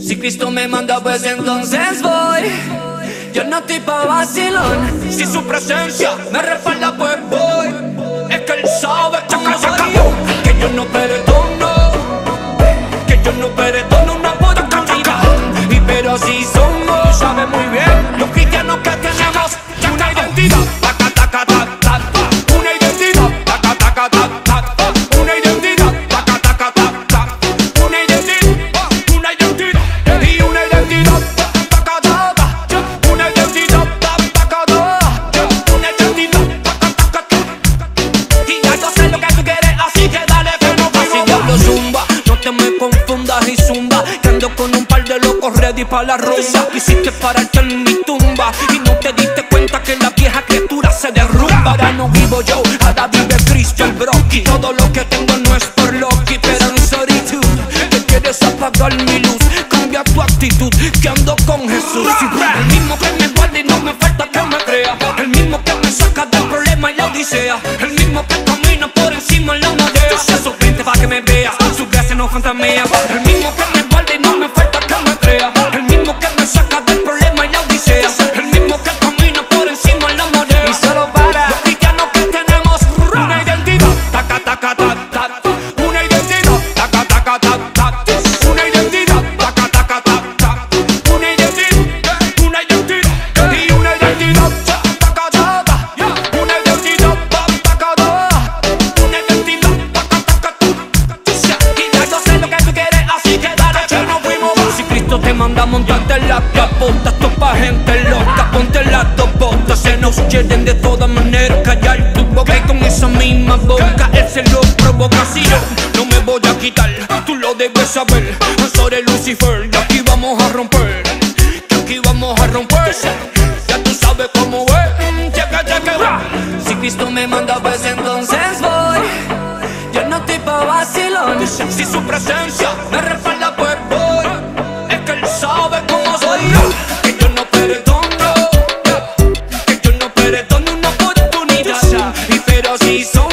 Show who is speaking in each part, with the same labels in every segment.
Speaker 1: Si Cristo me manda, pues entonces voy. Yo no estoy pa' vacilón. Si su presencia me respalda, pues lo que tú quieres, así que dale que no Así diablo zumba, no te me confundas y zumba. Que ando con un par de locos ready pa' la rumba. Quisiste pararte en mi tumba Y no te diste cuenta que la vieja criatura se derrumba. Ahora no vivo yo, ahora vive Cristo el Brocky Todo lo que tengo no es por Loki Pero en solitud, que quieres apagar mi luz Cambia tu actitud, que ando con Jesús. El mismo que me guarda y no me falta que me crea. El mismo que me saca del problema y la odisea. El mismo que su gracia en la capota Esto pa' gente loca Ponte las dos botas Se nos quieren de todas maneras Callar tu boca Y con esa misma boca Él se lo provoca Si no me voy a quitar Tú lo debes saber Soy Lucifer Y aquí vamos a romper Que aquí vamos a romper Ya tú sabes cómo es Checa, checa Si Cristo me manda pues entonces voy yo no estoy pa' vacilón Si su presencia me respalda pero si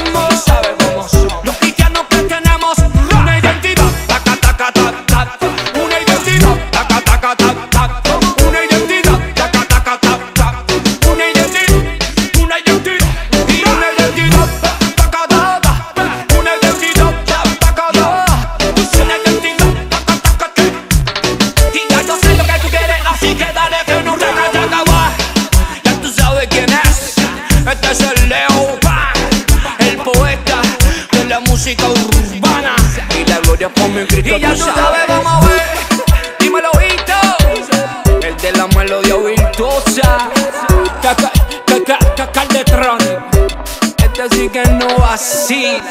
Speaker 1: Gloria por mi Cristo Y ya tú sabes, vamos a ver. Dímelo, Vito El de la melodía virtuosa. Caca, caca, caca de tron. Este sí que no
Speaker 2: cítelos.